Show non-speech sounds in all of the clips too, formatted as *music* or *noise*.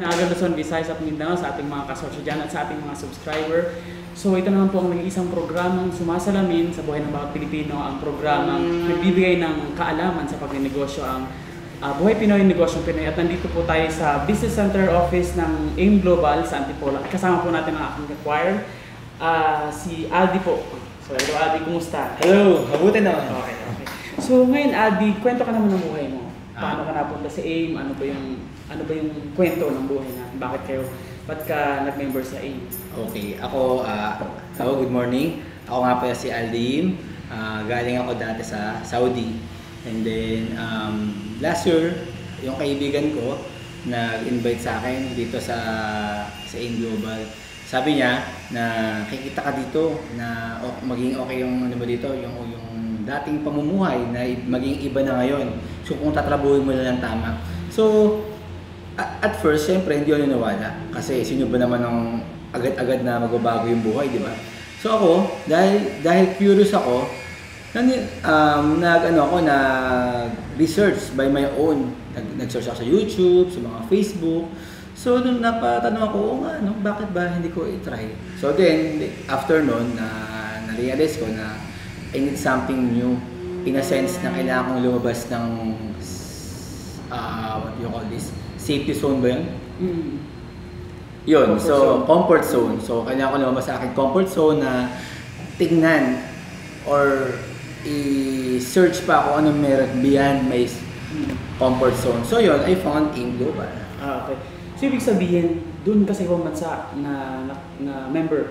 Naagal Luzon, Visayas at Mindanao sa ating mga kasosyo dyan at sa ating mga subscriber. So ito naman po ang nag-iisang programang sumasalamin sa buhay ng bawat Pilipino, ang programang nagbibigay ng kaalaman sa pagnenegosyo ang ah, Buhay Pinoy Negosyong Pinoy. At nandito po tayo sa Business Center Office ng AIM Global sa Antipolo. At kasama po natin ang aking acquire, ah, si Aldi po. So hello Aldi, kumusta? Hello, mabuti naman. Okay, okay. So ngayon Aldi, kwento ka naman ng buhay mo. Paano ka napunta sa AIM? Ano ba yung ano ba yung kwento ng buhay natin? Bakit kayo ba't ka nag-member sa AIM? Okay, ako, ah, hello, good morning. Ako nga pala si Aldim. Ah, galing ako dati sa Saudi. And then, um, last year, yung kaibigan ko, nag-invite sa akin dito sa sa AIM Global. Sabi niya na kikita ka dito na maging okay yung ano mo dito, yung yung dating pamumuhay na maging iba na ngayon. So kung tatrabuhin mo na lang tama. So at first, syempre, hindi ako niniwala. Kasi sino ba naman ang agad-agad na magbabago yung buhay, di ba? So ako, dahil, dahil curious ako, nani, um, nag, ano ako, nag-research by my own. Nag, nag-search ako sa YouTube, sa mga Facebook. So, nung napatanong ako, oo nga, no, bakit ba hindi ko i-try? So then, after nun, na, na-realize ko na I need something new. In a sense na kailangan kong lumabas ng, uh, what you call this? Safety zone ba yun? Mm. Yun, Comfort so zone. comfort zone. So kailangan ko lumabas sa akin comfort zone na tingnan or i-search pa kung anong meron beyond my Mm. comfort zone. So yun, I found in global. Ah, okay. So ibig sabihin, doon ka sa ibang bansa na, na, na member.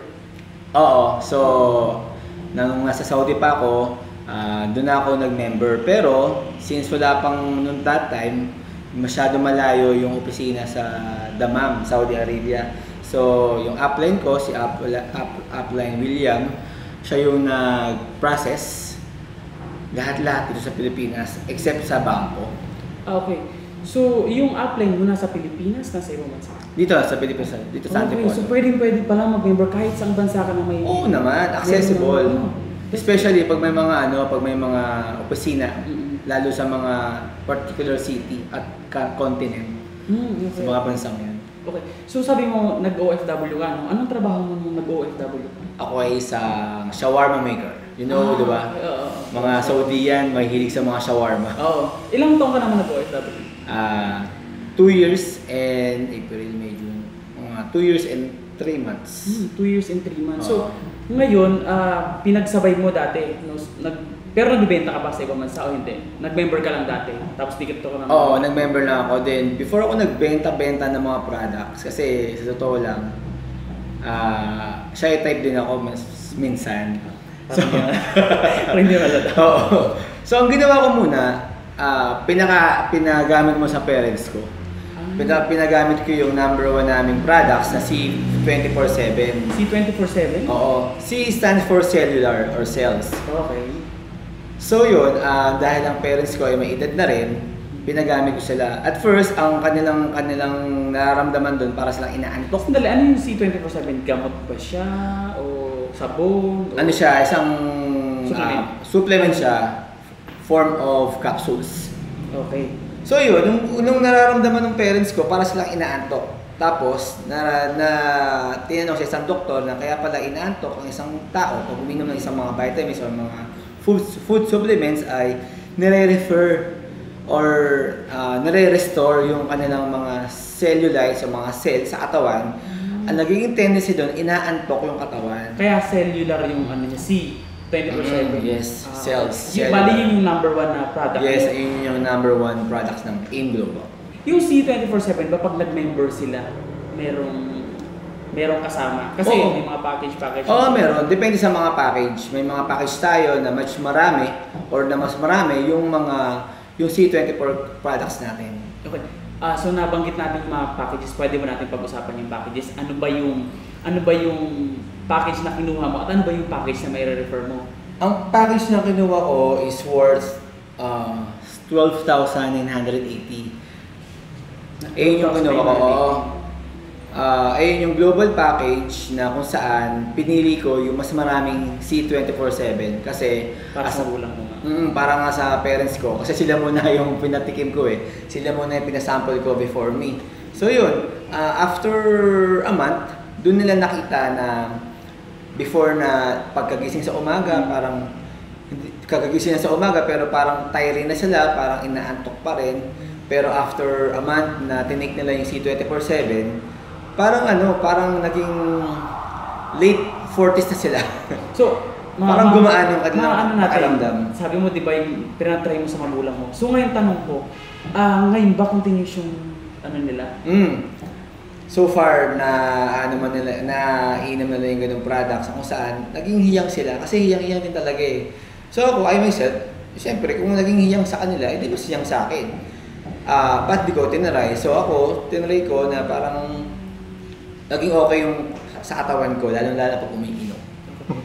Oo, so nung nasa Saudi pa ako, ah, doon ako nag-member. Pero since wala pang noon that time, masyado malayo yung opisina sa Dammam, Saudi Arabia. So yung upline ko, si up, up, upline William, siya yung nag-process lahat-lahat dito sa Pilipinas except sa bangko. Ah, okay. So, yung upline mo nasa Pilipinas, nasa ibang bansa? Dito sa Pilipinas, dito sa Okay, Antipolo. so pwedeng pwede pala mag-member kahit sa bansa ka na may... Oo naman, accessible. Oo. Especially pag may mga ano, pag may mga opisina. Lalo sa mga particular city at continent Mm, sa okay. mga bansang yan. Okay. So sabi mo, nag-OFW ka, no? Anong trabaho mo nung nag-OFW ka? Ako ay isang shawarma maker. You know, Ah, di ba? okay, oo. Mga Saudi yan, mahilig sa mga shawarma. Oo. Ilang taong ka naman nag-OFW? Ah, two years and April, May, June. Mga two years and three months. Hmm, two years and three months. Oo. So, ngayon, ah, pinagsabay mo dati. No? Nag, pero nagbibenta ka ba sa ibang bansa o hindi? Nag-member ka lang dati. Tapos dikit ka ng... Oo, nag-member na ako. Then, before ako nagbenta-benta ng mga products, kasi sa totoo lang, ah shy type din ako mas, minsan. So, *laughs* hindi malala. Oo. So, ang ginawa ko muna, ah pinaka, pinagamit mo sa parents ko. Ah. Pina, pinagamit ko yung number one naming products na si 24-7. Si 24-7? Oo. C stands for cellular or cells. Okay. So yun, ah, dahil ang parents ko ay may edad na rin, pinagamit ko sila. At first, ang kanilang kanilang nararamdaman doon para silang inaantok. Sandali, ano yung C24-7? Gamot ba siya? O sabon? O... Ano siya, isang Supplement. ah, supplement siya, form of capsules. Okay. So yun, nung, nung nararamdaman ng parents ko, para silang inaantok. Tapos, na, na tinanong sa isang doktor na kaya pala inaantok ang isang tao pag uminom ng isang mga vitamins or mga food, food supplements ay nire-refer or uh, nire-restore yung kanilang mga cellulite o mga cells sa katawan. Ang nagiging tendency doon, inaantok yung katawan. Kaya cellular yung ano niya, C. 24-7. Mm, yes, Ah, cells, Yung, bali yun yung number one na product Yes, yun yung number one products ng AIM Global. Yung C24-7 ba pag nag-member sila, merong merong kasama? Kasi Oo. may mga package-package. Oo, meron. Depende sa mga package. May mga package tayo na mas marami or na mas marami yung mga yung C24 products natin. Okay. Ah, so nabanggit natin yung mga packages. Pwede mo natin pag-usapan yung packages. Ano ba yung ano ba yung package na kinuha mo at ano ba yung package na may refer mo? Ang package na kinuha ko is worth uh, 12,980. Ayun yung kinuha ko. Ah, ayun yung global package na kung saan pinili ko yung mas maraming C24-7 kasi Para as sa ulang mo. Mm, para nga sa parents ko kasi sila muna *laughs* yung pinatikim ko eh. Sila muna yung pinasample ko before me. So yun, ah, after a month, doon nila nakita na before na pagkagising sa umaga, parang hindi- kakagising na sa umaga pero parang tiring na sila, parang inaantok pa rin. Pero after a month na tinake nila yung C24-7, parang ano, parang naging late 40s na sila. *laughs* So, Parang gumaan yung kanilang mga ano natin. Sabi mo, di ba, yung pinatry mo sa magulang mo. So, ngayon tanong ko, ah ngayon ba continuous yung ano nila? Mm. So far na ano man nila na inom nila yung ganung products kung saan naging hiyang sila kasi hiyang-hiyang din talaga eh. So ako, I myself, siyempre kung naging hiyang sa kanila, hindi mas hiyang sa akin. Ah, ba't di ko tinry? So ako, tinry ko na parang naging okay yung sa katawan ko, lalo-lalo pag umiinom.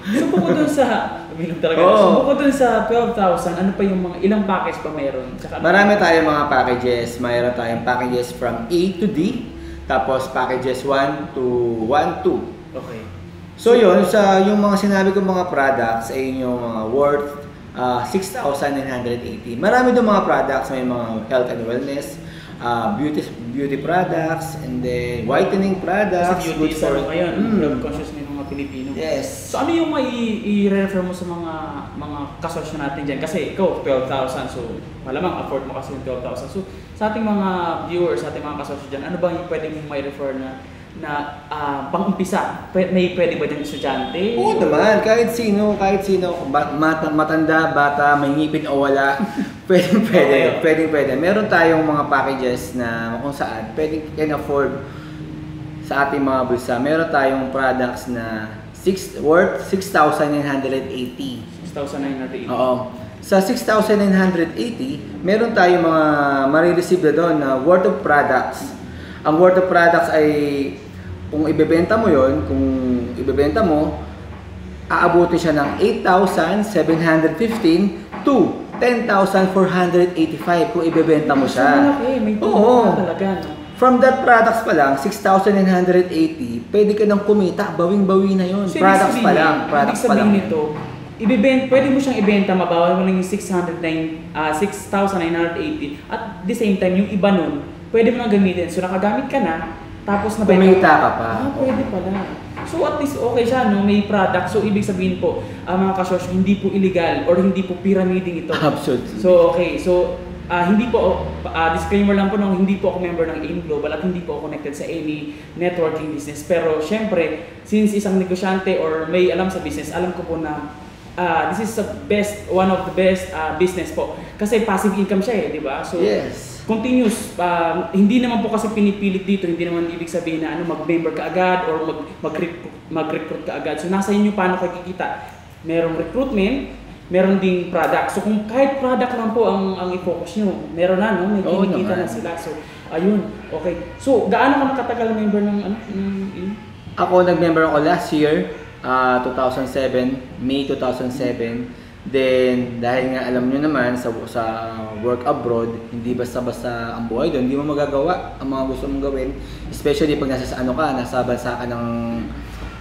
So, bukod dun sa, uminom talaga. Oo. So, bukod dun sa 12,000, ano pa yung mga, ilang package pa meron? Tsaka, Marami tayong mga packages. Mayroon tayong packages from A to D, tapos packages 1 to 1 to. Okay. So yun, sa yung mga sinabi ko mga products ay yung mga worth ah, 6,980. Marami doon mga products, may mga health and wellness, ah, beauty beauty products, and then whitening products. Kasi beauty ano ngayon, Mm. health conscious yung mga Pilipino. Yes. So ano yung may i-refer mo sa mga mga kasosyo natin dyan? Kasi ikaw, 12,000. So malamang afford mo kasi yung 12,000. So sa ating mga viewers, sa ating mga kasosyo dyan, ano ba yung pwede mong may refer na na ah, pang-umpisa? May pwede ba dyan estudyante? Oo naman, kahit sino, kahit sino, ba- mata, matanda, bata, may ngipin o wala, pwede, pwede, Okay. pwede, pwede. Meron tayong mga packages na kung saan pwede can afford sa ating mga bulsa. Meron tayong products na six, worth 6,980. 6,980. Oo. Sa 6,980, meron tayong mga marireceive na doon na worth of products. Ang worth of products ay kung ibebenta mo yon, kung ibebenta mo, aabuti siya ng 8,715 to 10,485 kung ibebenta mo siya. malaki. May Oo. na talaga, no? From that products pa lang, 6,980, pwede ka nang kumita, bawing-bawi na yon. So, Products ibig pa sabihin- lang, products pa lang. sabihin nito, ibibent, pwede mo siyang ibenta, mabawal mo lang yung 609, ah, 6,980 at the same time, yung iba nun, pwede mo nang gamitin. So, nakagamit ka na, tapos nabenta Kumita ka pa. Ah, pwede pala. So, at least okay siya, no? May product. So, ibig sabihin po, ah, mga kasosyo, hindi po illegal or hindi po pyramiding ito. Absolutely. So, okay. So, ah, hindi po, ah, disclaimer lang po nung hindi po ako member ng AIM Global at hindi po ako connected sa any networking business. Pero, syempre, since isang negosyante or may alam sa business, alam ko po na ah, this is the best, one of the best ah, business po. Kasi passive income siya eh, di ba? So, Yes. Continuous. ah, hindi naman po kasi pinipilit dito, hindi naman ibig sabihin na ano, mag-member ka agad or mag, mag-recruit, mag-recruit ka agad. So, nasa inyo paano kayo kikita. Merong recruitment, meron ding product. So, kung kahit product lang po ang, ang i-focus nyo, meron na, no? May Oo kinikita naman. na sila. So, ayun. Okay. So, gaano ka nakatagal member ng ano? Ng, in? Ako, nag-member ako last year, ah, 2007, May 2007. Then, dahil nga alam nyo naman, sa, sa work abroad, hindi basta-basta ang buhay doon, hindi mo magagawa ang mga gusto mong gawin. Especially pag nasa sa ano ka, nasa bansa ka ng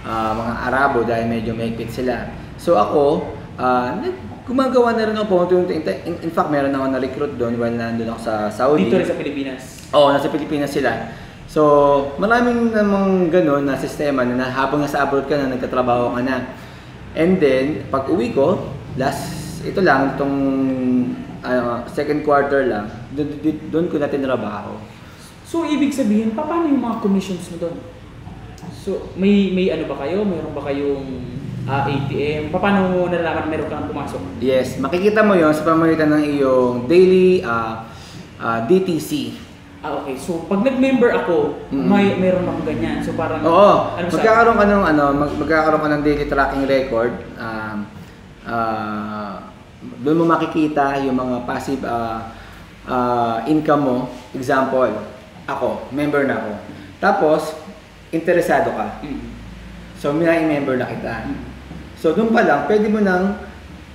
ah, mga Arabo dahil medyo mahigpit sila. So ako, ah, nag- gumagawa na rin ako. In, in, in fact, meron ako na-recruit doon while nandun ako sa Saudi. Dito rin sa Pilipinas. Oo, nasa Pilipinas sila. So, maraming namang ganun na sistema na, habang nasa abroad ka na, nagtatrabaho ka na. And then, pag uwi ko, last, ito lang, itong ano, second quarter lang, doon, ko na tinrabaho. So, ibig sabihin, pa- paano yung mga commissions mo doon? So, may may ano ba kayo? Mayroon ba kayong ah, ATM? Pa- Paano mo nalalaman na meron kang pumasok? Yes, makikita mo yon sa pamamagitan ng iyong daily ah, ah, DTC. Ah, okay. So, pag nag-member ako, Mm. may meron akong ganyan. So, parang... Oo, ano magkakaroon ka ng ano, mag, magkakaroon ka ng daily tracking record. Um, ah, doon mo makikita yung mga passive ah, ah, income mo. Example, ako, member na ako. Tapos, interesado ka. Mm. So, may member na kita. Mm. So, doon pa lang, pwede mo nang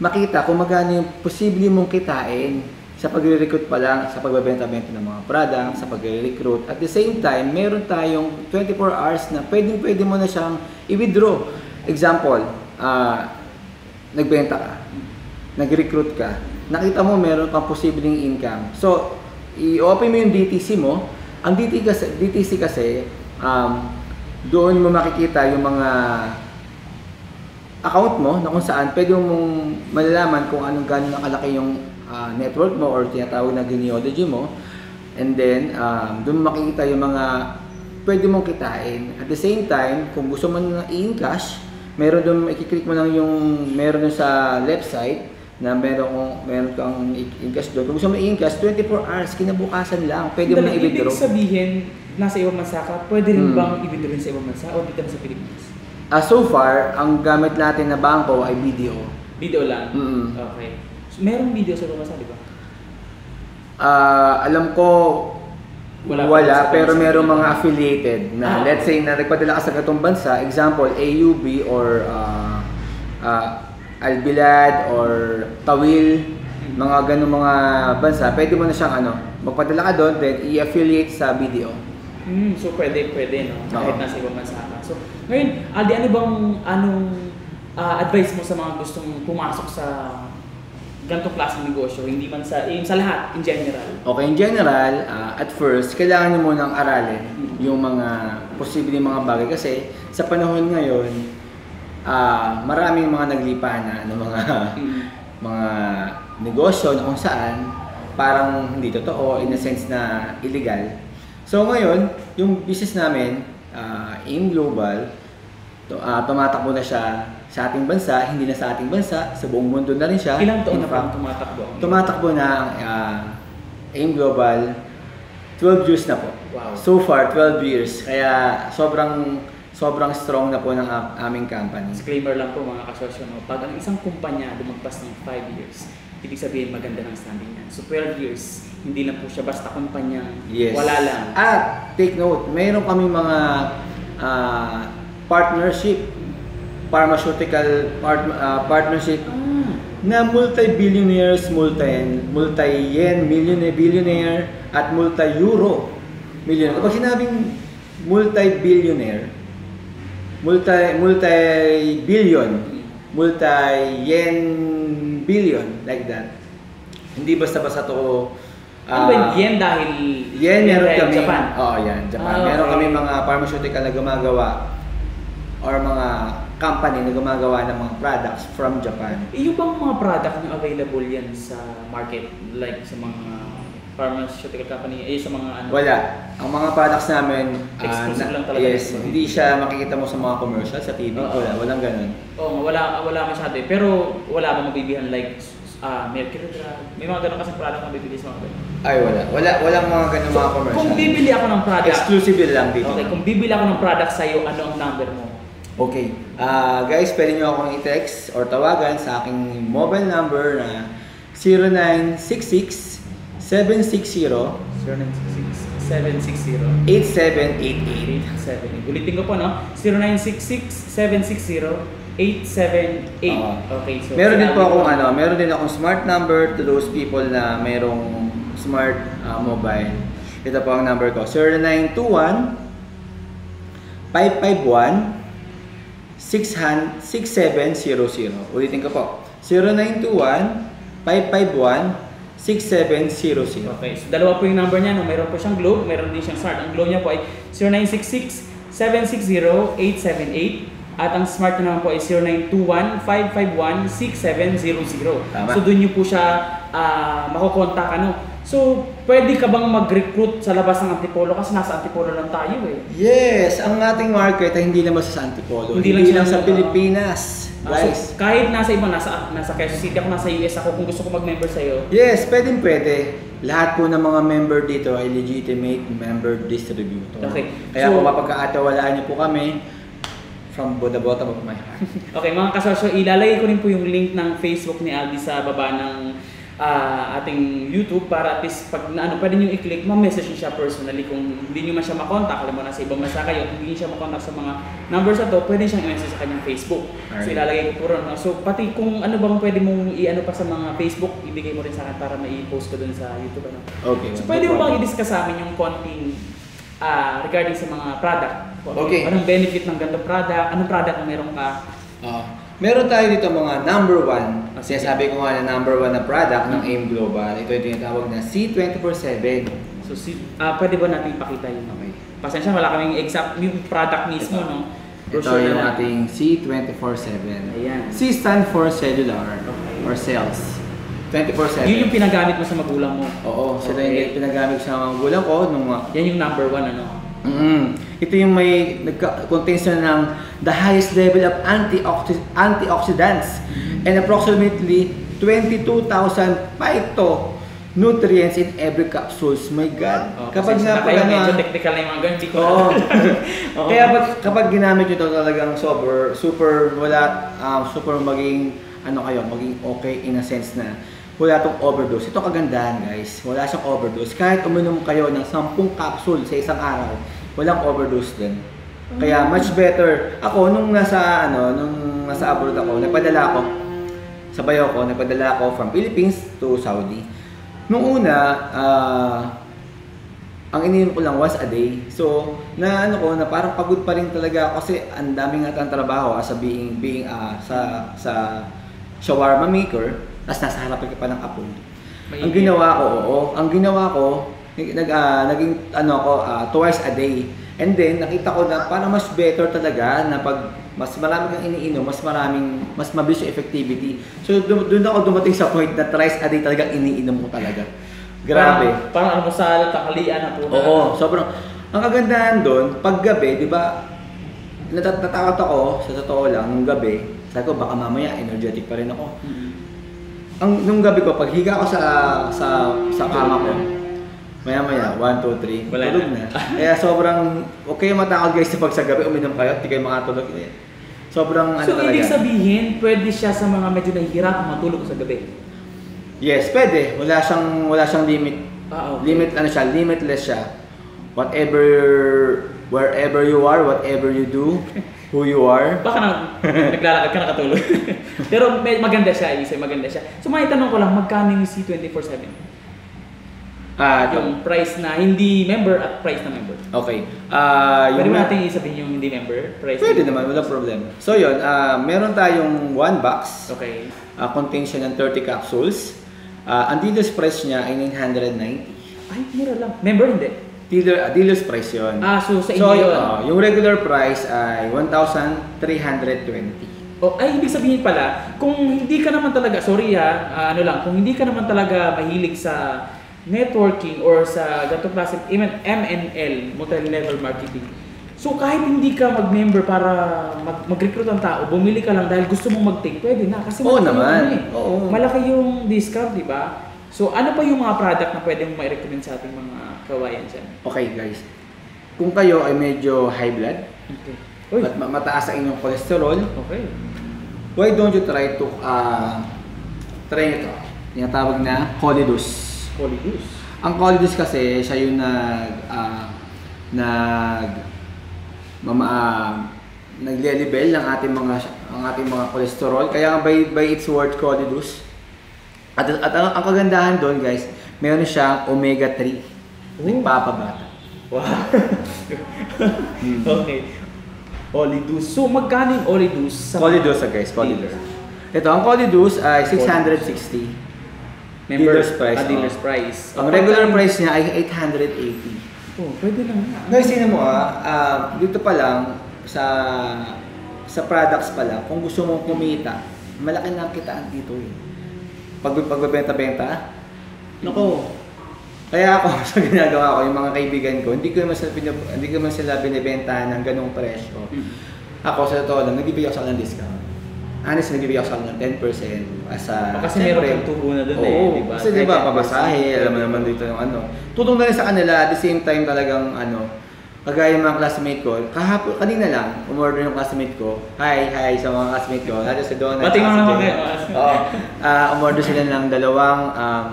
makita kung magkano yung posible mong kitain sa pagre-recruit pa lang, sa pagbebenta-benta ng mga products, sa pagre-recruit. At the same time, meron tayong 24 hours na pwedeng pwede mo na siyang i-withdraw. Example, ah, nagbenta ka, nag-recruit ka, nakita mo meron kang posibleng income. So, i-open mo yung DTC mo. Ang DTC kasi, DTC kasi um, doon mo makikita yung mga account mo na kung saan pwede mong malalaman kung anong gano'n nakalaki yung ah, network mo or tinatawag na genealogy mo. And then, um, doon makikita yung mga pwede mong kitain. At the same time, kung gusto mo na i-encash, meron doon, i-click mo lang yung meron doon sa left side na meron, meron kang i-encash doon. Kung gusto mo i-encash, 24 hours, kinabukasan lang. Pwede mo na Ibig i-withdraw. sabihin, nasa ibang bansa ka, pwede rin Hmm. bang i-withdraw sa ibang bansa o dito sa Pilipinas? Ah, so far, ang gamit natin na bangko ay BDO. Video lang? Mm. Okay. So, merong video sa ibang bansa, di ba? Ah, alam ko Wala wala, pero merong mga affiliated na Ah. let's say na nagpadala ka sa gatong bansa, example AUB or ah, ah, Albilad or Tawil, mga ganung mga bansa, pwede mo na siyang ano, magpadala ka doon, then i-affiliate sa BDO. Hmm, so pwede, pwede, no? Kahit Oo. nasa ibang bansa ka. So, ngayon, Aldi, ano bang, anong ah, advice mo sa mga gustong pumasok sa ganitong klaseng negosyo? Hindi man sa, eh, sa lahat, in general. Okay, in general, ah, at first, kailangan nyo munang aralin yung mga posibleng mga bagay kasi sa panahon ngayon, ah, maraming mga naglipana ng mga Mm. mga negosyo na kung saan parang hindi totoo in a sense na illegal. So ngayon, yung business namin, ah, AIM Global, to, ah, tumatakbo na siya sa ating bansa, hindi na sa ating bansa, sa buong mundo na rin siya. Ilang taon In na pa fact, tumatakbo? Tumatakbo na ang ah, AIM Global 12 years na po. Wow. So far 12 years. Kaya sobrang sobrang strong na po ng aming company. Disclaimer lang po mga kasosyo, no? pag ang isang kumpanya lumagpas ng 5 years, ibig sabihin maganda ng standing niyan. So 12 years, hindi lang po siya basta kumpanya, Yes. wala lang. At take note, mayroon kami mga ah, partnership pharmaceutical part, ah, partnership Ah, na multi-billionaires, multi multi-yen millionaire, billionaire at multi-euro millionaire. Kapag sinabing multi-billionaire, multi multi-billion, multi-yen billion like that. Hindi basta-basta to ano ba ah, Yen dahil Yen, meron kami. Japan? Oo, yan, Japan. Meron okay. kami mga pharmaceutical na gumagawa or mga company na gumagawa ng mga products from Japan. Eh, Yung bang mga product na available yan sa market? Like sa mga pharmaceutical company, eh sa mga ano? Wala. Ang mga products namin, ah, Exclusive na- lang talaga. Yes, hindi siya makikita mo sa mga commercial, sa TV. Oo. Wala, walang ganun. Oo, wala, wala masyado eh. Pero wala bang mabibihan like ah Mercury Drug? May mga ganun kasi product na bibili sa mga ganun. Ay, wala. Wala, walang mga ganun mga commercial. Kung bibili ako ng product, Exclusive lang dito. okay, kung bibili ako ng product sa'yo, ano ang number mo? Okay. Ah, guys, pwede nyo akong i-text or tawagan sa aking mobile number na 0966 760 0966 760 8788. 87. Ulitin ko po, no? 0966-760-878. Oo. okay, so... Meron din po ko- akong ano, meron din akong smart number to those people na merong smart ah, mobile. Ito po ang number ko. 0921 551 6700. Ulitin ko po. 0921 551 6700. Okay, so dalawa po yung number niya. No? Meron po siyang globe, meron din siyang smart. Ang globe niya po ay 0966-760-878 at ang smart niya naman po ay 0921-551-6700. Tama. So doon niyo po siya ah, makukontak ano. So, pwede ka bang mag-recruit sa labas ng Antipolo kasi nasa Antipolo lang tayo eh. Yes, ang ating market ay hindi naman sa Antipolo. Hindi Hindi, lang lang, sa Pilipinas. Ah, Guys. so, kahit nasa iba, nasa, nasa Quezon City ako, nasa US ako, kung gusto ko mag-member sa'yo, Yes, pwedeng pwede. Lahat po ng mga member dito ay legitimate member distributor. Okay. Kaya So- kung mapagkaatawalaan niyo po kami, from the bottom of my heart. *laughs* Okay, mga kasosyo, ilalagay ko rin po yung link ng Facebook ni Aldi sa baba ng ah, ating YouTube para at least pag na, ano, pwede nyo i-click, ma-message nyo siya personally kung hindi nyo man siya makontak, alam mo na sa ibang bansa kayo, kung hindi nyo siya makontak sa mga numbers na to, pwede siyang i-message sa kanyang Facebook. So Alright. ilalagay ko po ron. no? So pati kung ano bang pwede mong i-ano pa sa mga Facebook, ibigay mo rin sa akin para mai-post ko dun sa YouTube. Ano? Okay. So pwede mo bang i-discuss sa amin yung konting ah, regarding sa mga product? Okay. Anong benefit ng ganitong product? Anong product ang meron ka? Ah, meron tayo dito mga number one. Sige. Sinasabi ko nga na number one na product ng AIM Global. Ito yung tinatawag na C247. So, si, ah pwede ba natin ipakita yun? Okay. Pasensya, wala kaming exact yung product mismo, Ito. no? Ito yung na ating C247. Ayan. C stand for cellular Okay. or cells. 24-7. Yun yung pinagamit mo sa magulang mo. Oo, sila Okay. yung pinagamit sa magulang ko nung Yan yung number one, ano? Mm. Ito yung may contains na ng the highest level of antioxi- antioxidants and approximately 22,000 phyto nutrients in every capsules. My God. Oh, kapag nga na pag ano, medyo technical na yung mga Oo. *laughs* Oo. Kaya pag, kapag ginamit nyo ito talagang super, super wala, um, super maging, ano kayo, maging okay in a sense na wala tong overdose. Ito kagandahan guys, wala siyang overdose. Kahit uminom kayo ng 10 capsule sa isang araw, walang overdose din. Kaya much better. Ako, nung nasa, ano, nung nasa abroad ako, nagpadala ako, sa bayo ko, nagpadala ako from Philippines to Saudi. Nung una, ah, ang ininom ko lang once a day. So, na ano ko, na parang pagod pa rin talaga kasi ang daming nga ng trabaho as a being, being ah, sa, sa shawarma maker, tapos nasa harap ka pa ng apoy. May- Ang ginawa ko, oo, ang ginawa ko, nag, ah, naging ano ko, ah, twice a day. And then, nakita ko na parang mas better talaga na pag mas marami kang iniinom, mas maraming, mas mabilis yung effectivity. So, dun ako dumating sa point na thrice a day talaga iniinom ko talaga. Grabe. Parang, parang almusal, tanghalian na po. na- Oo, sobrang. Ang kagandahan doon, pag gabi, di ba, natat- natakot ako, sa totoo lang, nung gabi, sabi ko, baka mamaya, energetic pa rin ako. Mm. Ang, nung gabi ko, pag higa ko sa, sa, sa kama ko, maya maya, 1, 2, 3, Wala tulog na. na. Kaya sobrang, okay matakot guys, pag sa gabi, uminom kayo, hindi kayo makatulog. Eh. Sobrang ano So, talaga. ibig sabihin, pwede siya sa mga medyo nahihirapan matulog sa gabi. Yes, pwede. Wala siyang, wala siyang limit. Ah, okay. Limit, ano siya, limitless siya. Whatever, wherever you are, whatever you do, *laughs* who you are. Baka na, naglalakad ka nakatulog. *laughs* Pero may, maganda siya, ibig sabihin maganda siya. So, may tanong ko lang, magkano yung C24-7? Ah, Yung price na hindi member at price na member. Okay. Ah, Pwede yung natin isabihin yung hindi member? Price Pwede naman, wala problem. So yun, ah, meron tayong one box. Okay. Ah, contains siya ng 30 capsules. Ah, ang dealer's price niya ay 990. Ay, mura lang. Member hindi? Dealer, ah, dealer's price yun. Ah, so sa so, inyo yun. ah, yung regular price ay 1,320. Oh, ay, ibig sabihin pala, kung hindi ka naman talaga, sorry ha, ah, ano lang, kung hindi ka naman talaga mahilig sa networking or sa ganitong klase, even MNL, multi-level marketing. So kahit hindi ka mag-member para mag- mag-recruit ng tao, bumili ka lang dahil gusto mong mag-take, pwede na. Kasi Oo naman. ano eh. Oo. Malaki yung discount, di ba? So ano pa yung mga product na pwede mong ma-recommend sa ating mga kawayan dyan? Okay guys, kung kayo ay medyo high blood Okay. At ma- mataas ang inyong cholesterol, okay. why don't you try to uh, try ito? Yung tawag na Colidus. Goose. Ang Colidus kasi siya yung nag ah, nag mama uh, nagle-level ng ating mga ang ating mga cholesterol kaya by by its word Colidus. At, at ang, ang kagandahan doon guys, meron siyang omega 3. Oh. Nagpapabata. Wow. *laughs* okay. Olidus. So, magkano yung Olidus? sa Colidus ah, guys, Colidus. Ito, ang Colidus ay 660. Member, Dealer's price, ah, dealer's oh. price. Ang regular price niya ay 880. Oh, pwede lang. na. Guys, sino mo ah, ah, dito pa lang sa sa products pa lang, kung gusto mong kumita, malaki na ang kitaan dito eh. Pag pagbebenta-benta, nako. Kaya ako *laughs* sa ginagawa ko, yung mga kaibigan ko, hindi ko naman sila, hindi ko naman sila binibentahan ng ganong presyo. Mm. Ako sa totoo lang, nagbibigay ako sa kanila ng discount. Honestly, nagbibigay ako sa kanila ng 10% as a... Kasi meron kang tubo na dun eh, di ba? Kasi di ba, pabasahe, 10%. alam mo naman dito yung ano. Tutong na rin sa kanila, at the same time talagang ano, kagaya yung mga classmate ko, kahapon, kanina lang, umorder yung classmate ko. Hi, hi sa mga classmate ko. Lalo si Donna. Bating mo naman kayo. Oo. Ah, umorder sila ng dalawang um,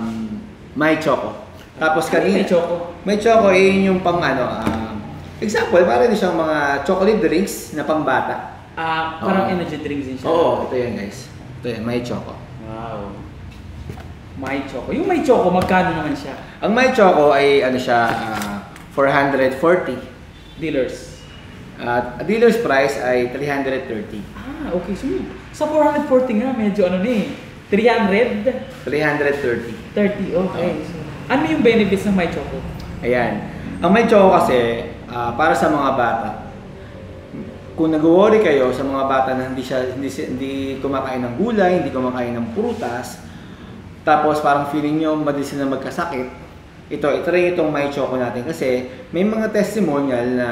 may choco. Tapos kanina, May choco. may choco, eh, yun yung pang ano, um, example, parang siyang mga chocolate drinks na pang bata. Ah, parang Oo. energy drinks din siya. Oo, ito yan guys. Ito yan, may choco. Wow. May choco. Yung may choco, magkano naman siya? Ang may choco ay ano siya, ah, 440. Dealers. At dealer's price ay 330. Ah, okay. So, sa 440 nga, medyo ano eh. 300? 330. 30, okay. So, ano yung benefits ng may choco? Ayan. Ang may choco kasi, ah, para sa mga bata. Kung nag-worry kayo sa mga bata na hindi siya hindi, hindi kumakain ng gulay, hindi kumakain ng prutas, tapos parang feeling nyo madali sila magkasakit, ito, itry itong may choco natin kasi may mga testimonial na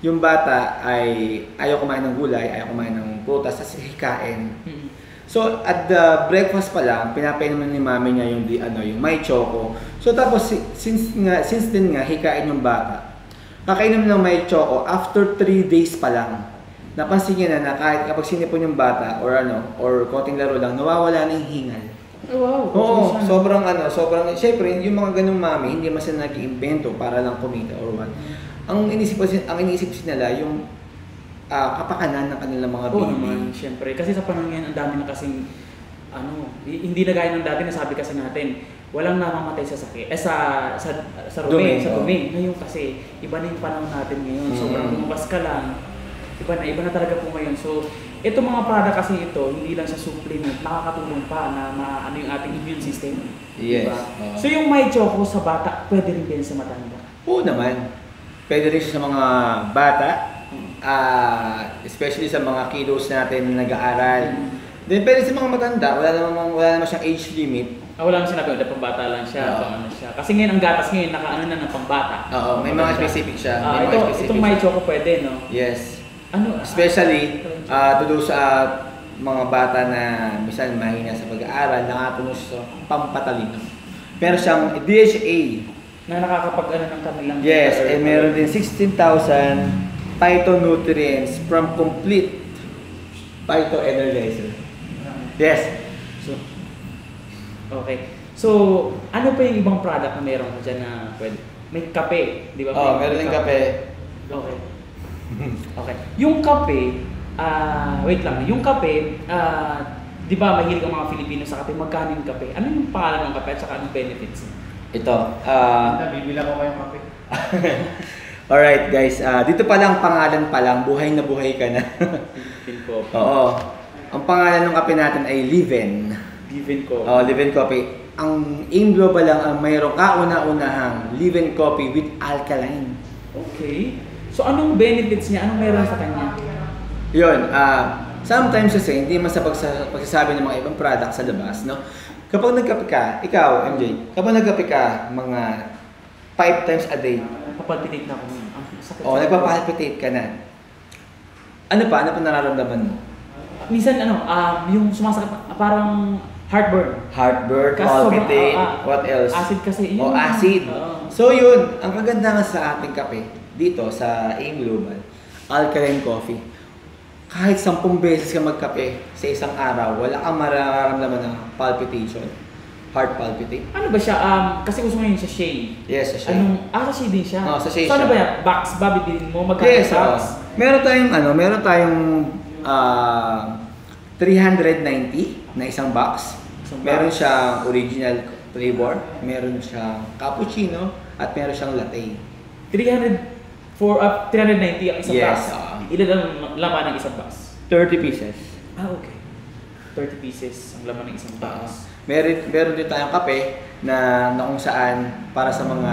yung bata ay ayaw kumain ng gulay, ayaw kumain ng prutas, tapos hikain. Mm. So at the breakfast pa lang, pinapainom ni mami niya yung di, ano, yung may choco. So tapos si- since nga since din nga hikain yung bata. Kakainom ng may choco after 3 days pa lang. Napansin niya na, na kahit kapag sinipon yung bata or ano or konting laro lang, nawawala na yung hingal. Oh, wow. Oo, sobrang ano, sobrang syempre yung mga ganung mami, hindi man sila nag-iimbento para lang kumita or what. Ang inisip ang iniisip nila yung ah, kapakanan ng kanilang mga Oo baby. naman, syempre. Kasi sa panahon ngayon, ang dami na kasing, ano, hi- hindi na gaya ng dati na sabi kasi natin, walang namamatay sa sakit, eh sa, sa, sa Dumi, rumi, sa oo. dumi. Ngayon kasi, iba na yung panahon natin ngayon. Mm. Sobrang lumabas ka lang, iba na, iba na talaga po ngayon. So, ito mga product kasi ito, hindi lang sa supplement, nakakatulong pa na maano yung ating immune system. Yes, Diba? oo. So, yung may choco sa bata, pwede rin din sa matanda. Oo naman. Pwede rin sa mga bata, ah, especially sa mga kiddos natin na nag-aaral. Mm. Then pwede sa mga matanda, wala namang wala naman siyang age limit. Ah, wala nang sinabi, wala pambata lang siya, Oo. pang ano siya. Kasi ngayon, ang gatas ngayon, nakaano na ng pambata. Oo, may mga specific siya. Ah, May mga ito, specific itong may choco pwede, no? Yes. Ano? Especially ah to do sa mga bata na minsan mahina sa pag-aaral, nakatulong sa pampatalino. Meron siyang DHA. na nakakapag ano ng kanilang Yes, and meron din 16,000 phytonutrients from complete phytoenergizer. Yes. So, Okay. So, ano pa yung ibang product na meron ka dyan na pwede? May kape, di ba? oh, May- meron din kape. Okay. *laughs* Okay. Yung kape, ah, wait lang, yung kape, ah, di ba mahilig ang mga Filipino sa kape, magkano yung kape? Ano yung pangalan ng kape at saka anong benefits? Ito. ah Nabibila ko kayong kape. *laughs* Alright guys, ah, dito pa lang pangalan pa lang, buhay na buhay ka na. *laughs* Oo. Ang pangalan ng kape natin ay Liven. Given ko. Oh, Liven Coffee. Ang aim global lang ang mayroong kauna-unahang Liven Coffee with alkaline. Okay. So, anong benefits niya? Anong meron sa kanya? Yun, ah, sometimes kasi, hindi man sa pagsa- pagsasabi ng mga ibang product sa labas, no? Kapag nagkape ka, ikaw, MJ, kapag nagkape ka, mga 5 times a day, Papalpitate na ako. ngayon. Ang sakit. o nagpapalpitate ka na, ano pa? Ano pa nararamdaman mo? Minsan, ano, um, yung sumasakit, parang heartburn. Heartburn, Kasi sobrang, palpitate, ah, ah, what else? Acid kasi. O Yun. acid. Oo. So yun, ang kagandahan sa ating kape dito sa AIM Global, alkaline coffee. Kahit sampung beses ka magkape sa isang araw, wala kang mararamdaman ng palpitation, heart palpitate. Ano ba siya? Um, kasi gusto ngayon siya shea. Yes, sa shea. Anong, ah, sa shea din siya. Oo, sa shea So, ano siya. ba yan? Box ba? Bibilin mo? Magkano Yes, box? oo. Meron tayong ano, meron tayong ah 390 na isang box. Isang Meron box. siyang original flavor, meron siyang cappuccino, at meron siyang latte. 300 for uh, 390 ang isang Yes, box. oo. Ilan ang laman ng isang box? 30 pieces. Ah, okay. 30 pieces ang laman ng isang box. Meron, meron din tayong kape na, na kung saan para sa mga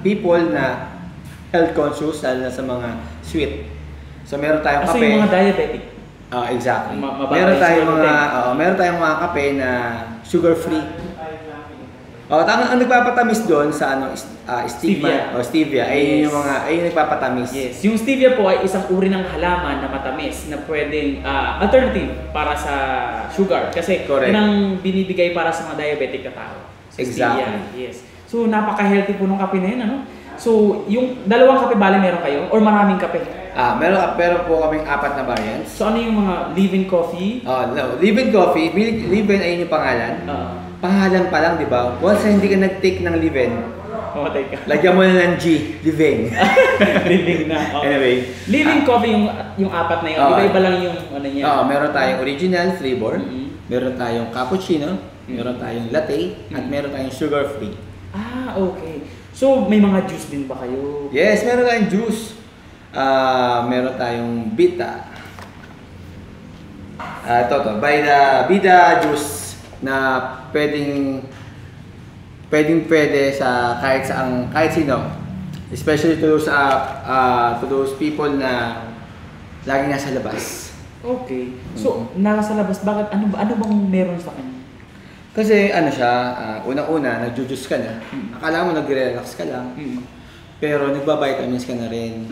people na health conscious, lalo na sa mga sweet. So meron tayong Kasi kape. yung mga diabetic. Ah, exactly. Ma- meron tayong mga oo, meron tayong mga kape na sugar free. Oh, tama ang nagpapatamis doon sa ano is- ah, Stevia. stigma o stevia ay Yes. yung mga ay yung nagpapatamis. Yes. Yung stevia po ay isang uri ng halaman na matamis na pwedeng ah, alternative para sa sugar. Kasi Correct. yun ang binibigay para sa mga diabetic na tao. Sa Exactly. stevia. Yes. So napaka-healthy po ng kape na yun. Ano? So yung dalawang kape bale meron kayo or maraming kape? Ah, meron meron po kaming apat na variants. So ano yung mga live-in coffee? Oh, no, Live-in Coffee, Live-in ay yung pangalan. Uh, Pangalan pa lang, di ba? Once na hindi ka nag-take ng live-in, mamatay ka. lagyan mo na ng G, living. *laughs* Living na. Okay. anyway. Living coffee yung yung apat na yun. Oo. Iba-iba lang yung ano niya. Oo, meron tayong original flavor, Mhm. meron tayong cappuccino, Mhm. meron tayong latte, at Mhm. meron tayong sugar free. Ah, okay. So may mga juice din ba kayo? Yes, meron tayong juice. Ah, meron tayong Bita. Ah, ito to, by the Bida juice na pwedeng pwedeng pwede sa kahit saang kahit sino. Especially to those uh, uh, to those people na lagi nasa labas. Okay. So, nasa labas, bakit? Ano, ba- ano bang meron sa kanya? Kasi ano siya, ah, unang-una, nagjo-juice ka na. Mm. Akala mo nagre-relax ka lang. Mm. Pero nagba-vitamins ka na rin.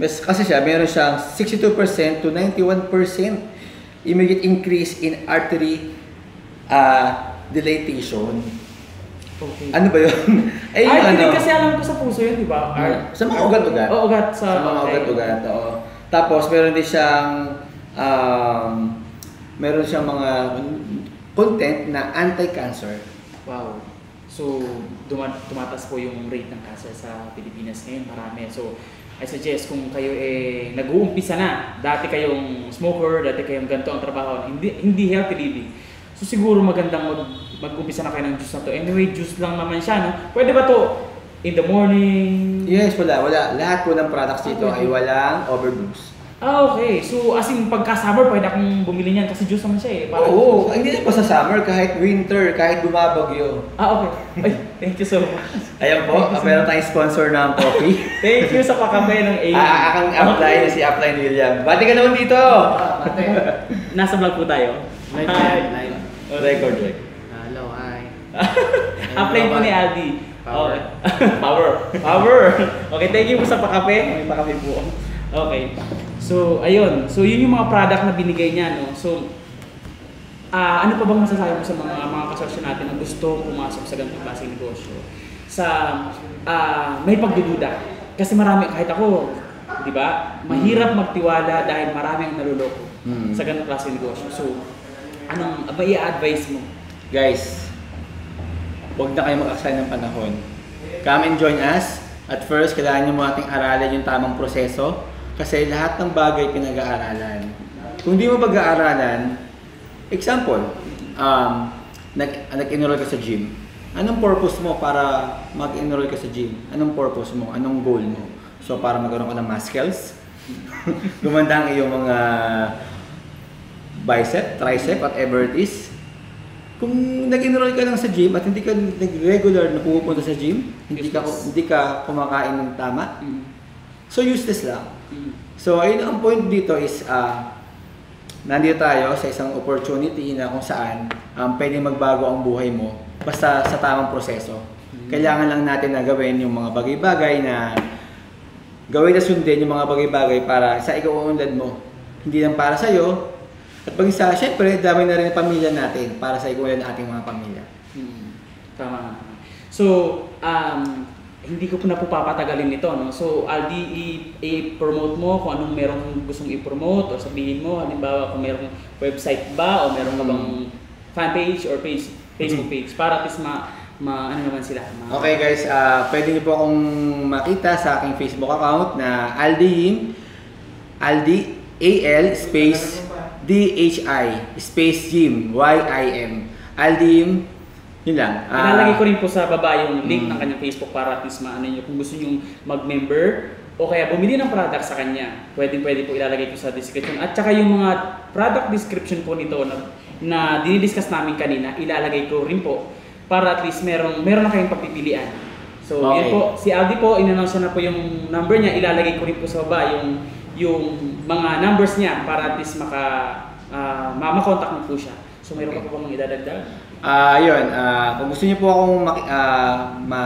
Mas, kasi siya, meron siyang 62% to 91% immediate increase in artery uh, dilatation. Okay. Ano ba yun? Ay, *laughs* yung hindi kasi alam ko sa puso yun, di ba? Hmm. Ar- Sa mga ugat-ugat. Oo, ugat. Sa, Sa mga okay. ugat-ugat, oo. Tapos meron din siyang um, meron siyang mga content na anti-cancer. Wow. So, duma- tumatas po yung rate ng cancer sa Pilipinas ngayon. Marami. So, I suggest kung kayo eh nag-uumpisa na, dati kayong smoker, dati kayong ganito ang trabaho, hindi hindi healthy living. So siguro magandang mag mag-umpisa na kayo ng juice na to. Anyway, juice lang naman siya, no? Pwede ba to in the morning? Yes, wala, wala. Lahat po ng products dito Okay. ay walang overdose. Ah, okay. So, as in, pagka summer, pwede akong bumili niyan kasi juice naman siya eh. Parang- Oo, hindi na pa sa summer, kahit winter, kahit bumabagyo. Ah, okay. Ay, thank you so much. Ayan po, so meron tayong sponsor ng coffee. *laughs* Thank you sa pakape ng A. Ah, akang apply na si Upline William. Bati ka naman dito! Nasa vlog po tayo. Live, live. Record, record. Hello, hi. *laughs* Apply po ni Aldi. Power. Okay. *laughs* Power. Power. Okay, thank you po sa pakape. May pakape po. Okay. So, ayun. So, yun yung mga product na binigay niya, no? So, ah ano pa bang masasabi mo sa mga mga kasosyo natin na gusto pumasok sa ganitong klaseng negosyo? Sa ah may pagdududa. Kasi marami, kahit ako, di ba? Mahirap magtiwala dahil marami ang naluloko Mm. sa ganitong klaseng negosyo. So, anong ba i-advise mo? Guys, huwag na kayo mag-aksaya ng panahon. Come and join us. At first, kailangan nyo mo ating aralin yung tamang proseso kasi lahat ng bagay pinag-aaralan. Kung di mo pag-aaralan, example, um, nag, nag-enroll ka sa gym. Anong purpose mo para mag-enroll ka sa gym? Anong purpose mo? Anong goal mo? So, para magkaroon ka ng muscles? *laughs* Gumanda ang iyong mga bicep, tricep, whatever it is. Kung nag-enroll ka lang sa gym at hindi ka nag-regular na pumupunta sa gym, hindi ka hindi ka kumakain ng tama, Mm. so useless lang. Mm. So ayun ang point dito is ah nandito tayo sa isang opportunity na kung saan um, pwede magbago ang buhay mo basta sa tamang proseso. Mm. Kailangan lang natin na gawin yung mga bagay-bagay na gawin na sundin yung mga bagay-bagay para sa ikaw-unlad mo. Hindi lang para sa'yo, at pag isa, syempre, dami na rin ang pamilya natin para sa ikaw ng ating mga pamilya. Mm. Tama. So, um, hindi ko po na po papatagalin nito, no? So, Aldi, i-promote mo kung anong merong gustong i-promote o sabihin mo, halimbawa kung merong website ba o meron ka bang fan page or page, Facebook page para at least ma, ma ano naman sila. Ma- Okay guys, ah pwede niyo po akong makita sa aking Facebook account na Aldihim, Aldi, A-L space D-H-I space Jim, Y-I-M. Aldihim, yun lang. Ah, Ilalagay ko rin po sa baba yung link Mm. ng kanyang Facebook para at least maano nyo kung gusto nyo mag-member o kaya bumili ng product sa kanya. Pwede pwede po ilalagay ko sa description. At saka yung mga product description po nito na, na dinidiscuss namin kanina, ilalagay ko rin po para at least merong, meron na kayong pagpipilian. So, Okay. yun po. Si Aldi po, in-announce na po yung number niya. Ilalagay ko rin po sa baba yung, yung mga numbers niya para at least maka, uh, ma-contact mo po siya. So, meron ka po bang idadagdag? Ah, yun. Ah, kung gusto niyo po akong maki- ah, ma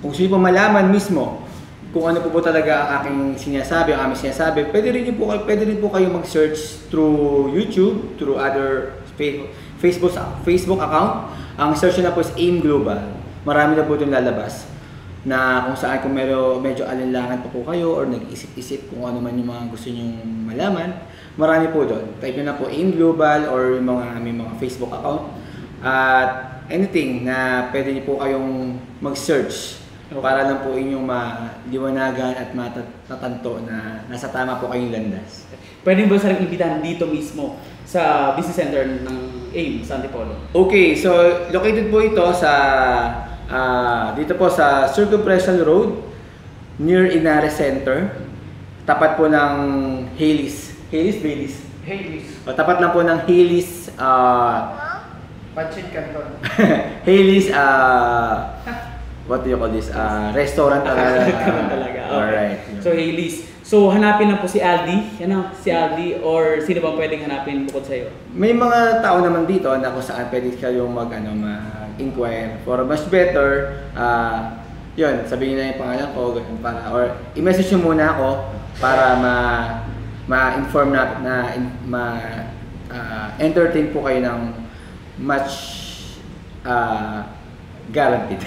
kung gusto niyo po malaman mismo kung ano po po talaga ang aking sinasabi, ang aming sinasabi, pwede rin po kayo, pwede rin po kayo mag-search through YouTube, through other fa- Facebook Facebook account. Ang search na po is AIM Global. Marami na po itong lalabas na kung saan kung meron medyo alinlangan pa po kayo or nag-isip-isip kung ano man yung mga gusto nyong malaman, marami po doon. Type nyo na po AIM Global or yung mga aming mga Facebook account. At anything na pwede niyo po kayong mag-search para lang po inyong maliwanagan at matatanto na nasa tama po kayong landas. Pwede ba sa rin imbitahan dito mismo sa business center ng AIM sa Antipolo? Okay, so located po ito sa ah, dito po sa Circumpression Road near Inares Center. Tapat po ng Halis. Halis, Baileys. Luis. O, tapat lang po ng Halis uh, Pancit Canton. *laughs* Halis uh, what do you call this? Ah, restaurant talaga. *laughs* Ganun talaga. Okay. Alright. So, Hailey's. So, hanapin lang po si Aldi. Ang si Aldi or sino bang pwedeng hanapin bukod sa'yo? May mga tao naman dito na kung saan pwede kayong mag, ano, mag-inquire for much better. ah yun, sabihin na yung pangalan ko, ganun, para, or i-message nyo muna ako para ma ma-inform na, na in- ma ah, entertain po kayo ng much ah, guaranteed.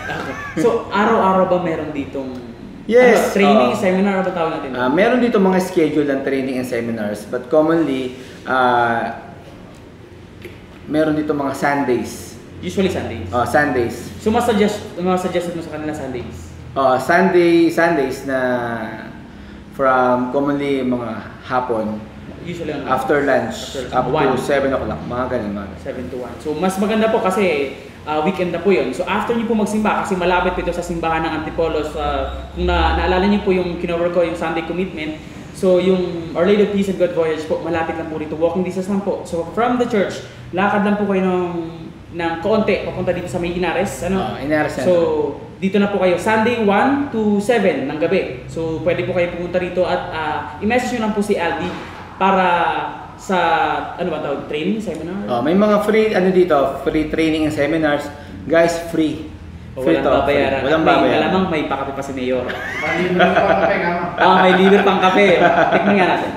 So, araw-araw ba meron ditong Yes, ano, training, oo. seminar, ano ba tawag natin? Ah, meron dito mga schedule ng training and seminars, but commonly, ah meron dito mga Sundays. Usually Sundays. Oh, Sundays. So, mas-suggest, mas-suggest mo sa kanila Sundays? Oh, Sunday, Sundays na from commonly mga hapon, Usually on after lunch, After up one. to 7 o'clock, mga ganun, mga ganun. 7 to 1. So, mas maganda po kasi ah, weekend na po yun. So, after niyo po magsimba, kasi malapit po ito sa simbahan ng Antipolos, ah, kung na, naalala niyo po yung kinover ko, yung Sunday commitment, so yung Our Lady of Peace and Good Voyage po, malapit lang po rito, walking distance lang po. So, from the church, lakad lang po kayo ng, ng konti, papunta dito sa may Inares, ano? Oh, Inares Center. So, dito na po kayo, Sunday 1 to 7 ng gabi. So, pwede po kayo pumunta rito at ah, i-message nyo lang po si Aldi para sa, ano ba tawag, training, seminar? Oh, may mga free ano dito, free training and seminars. Guys, free. O Free walang to, babayaran. free. Walang may, babayaran. Malamang may pakape pa si Mayor. Palibre pa ang pega mo. ah, may libre pang kape. Tikman nga natin.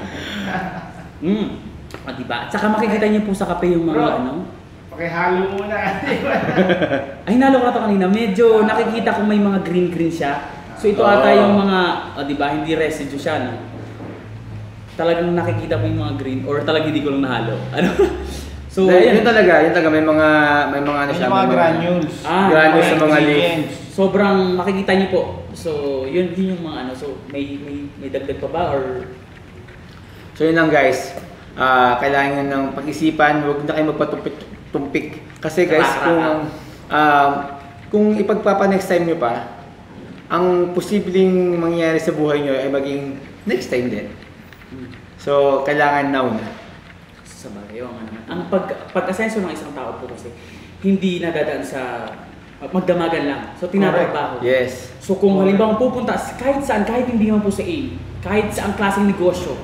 Mm. O, diba? At saka makikita niyo po sa kape yung mga Bro. ano. Pakihalo muna. *laughs* Ay, nalo ko na to kanina. Medyo nakikita ko may mga green-green siya. So ito Oo. ata yung mga, o, di ba, hindi residue siya, no? Talagang nakikita ko yung mga green or talagang hindi ko lang nahalo. *laughs* Ano? so, Dahil yun talaga, yun talaga may mga may mga ano siya, mga may granules. Ah, granules okay. sa mga. Ingredients. Sobrang makikita niyo po. So, yun din yung mga ano. So, may may may dagdag pa ba or So yun lang guys. Ah, kailangan ng pag-isipan, huwag na kayo magpatumpik-tumpik. Kasi guys, kung um, kung ipagpapa next time nyo pa, ang posibleng mangyari sa buhay nyo ay maging next time din. So, kailangan now na. sa bagay, oo naman. Ang pag pag-asenso ng isang tao po kasi hindi nadadaan sa magdamagan lang. So, tinatrabaho. Yes. So kung halimbawa pupunta kahit saan, kahit hindi man po sa AIM, kahit sa ang klaseng negosyo,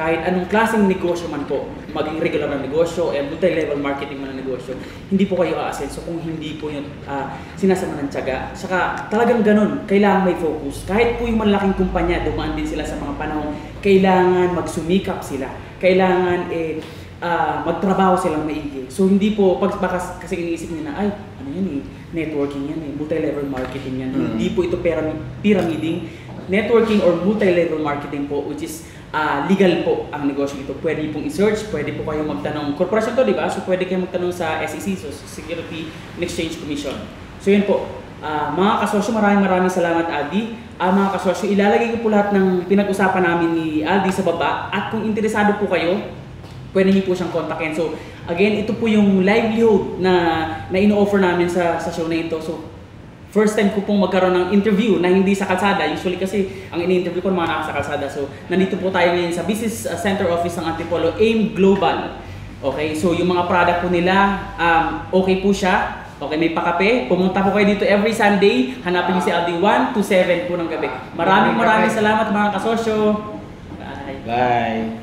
kahit anong klaseng negosyo man po, maging regular na negosyo, eh, multi-level marketing man na negosyo, hindi po kayo aasenso kung hindi po yun ah, sinasama ng tiyaga. Saka talagang ganun, kailangan may focus. Kahit po yung malaking kumpanya, dumaan din sila sa mga panahon, kailangan magsumikap sila. Kailangan eh, ah, magtrabaho silang maigi. So hindi po, pag baka kasi iniisip nila na, ay, ano yan eh, networking yan eh, multi-level marketing yan. Mm. Hindi po ito pyram- pyramiding. Networking or multi-level marketing po, which is ah, legal po ang negosyo ito. Pwede pong i-search, pwede po kayo magtanong, corporation to, di ba? So pwede kayo magtanong sa SEC, so Security and Exchange Commission. So yun po, Ah, mga kasosyo, maraming maraming salamat Aldi. Ah, mga kasosyo, ilalagay ko po lahat ng pinag-usapan namin ni Aldi sa baba. At kung interesado po kayo, pwede niyo po siyang kontakin. So, again, ito po yung livelihood na, na ino-offer namin sa, sa show na ito. So, first time ko pong magkaroon ng interview na hindi sa kalsada. Usually kasi, ang ini-interview ko mga nasa kalsada. So, nandito po tayo ngayon sa Business uh, Center Office ng Antipolo, AIM Global. Okay, so yung mga product po nila, um, okay po siya. Okay, may pakape. Pumunta po kayo dito every Sunday. Hanapin niyo si Aldi 1 to 7 po ng gabi. Maraming maraming salamat mga kasosyo. Bye. Bye.